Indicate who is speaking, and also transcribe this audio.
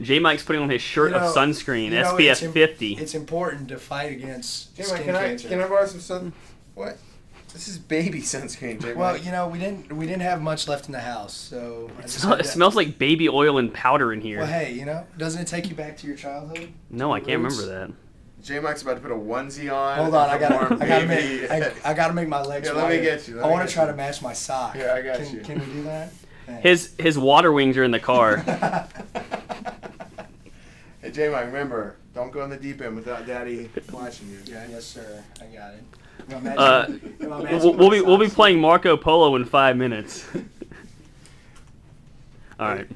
Speaker 1: J Mike's putting on his shirt
Speaker 2: You know-
Speaker 1: of sunscreen,
Speaker 2: you know,
Speaker 1: SPF
Speaker 2: it's im-
Speaker 1: 50.
Speaker 2: It's important to fight against
Speaker 3: J
Speaker 2: skin
Speaker 3: Mike, can I
Speaker 2: cancer.
Speaker 3: can I borrow some sun? What? This is baby sunscreen, J
Speaker 2: well, you know, we didn't we didn't have much left in the house, so I
Speaker 1: It,
Speaker 2: just
Speaker 1: smell- it smells like baby oil and powder in here.
Speaker 2: Well, hey, you know, doesn't it take you back to your childhood?
Speaker 1: no, I can't remember that.
Speaker 3: J Mike's about to put a onesie on.
Speaker 2: Hold on, I gotta, I gotta make, I, I gotta make my legs.
Speaker 3: Here, let me get you, let
Speaker 2: I want to try
Speaker 3: you.
Speaker 2: to match my sock.
Speaker 3: Yeah, I got
Speaker 2: can,
Speaker 3: you.
Speaker 2: Can we do that? Thanks.
Speaker 1: His his water wings are in the car.
Speaker 3: hey, J Mike, remember, don't go in the deep end without Daddy watching you. Okay?
Speaker 2: Yes, sir. I got it. Am
Speaker 1: Uh,
Speaker 2: matching- am I matching
Speaker 1: we'll, we'll be we'll be playing Marco Polo in five minutes. All right.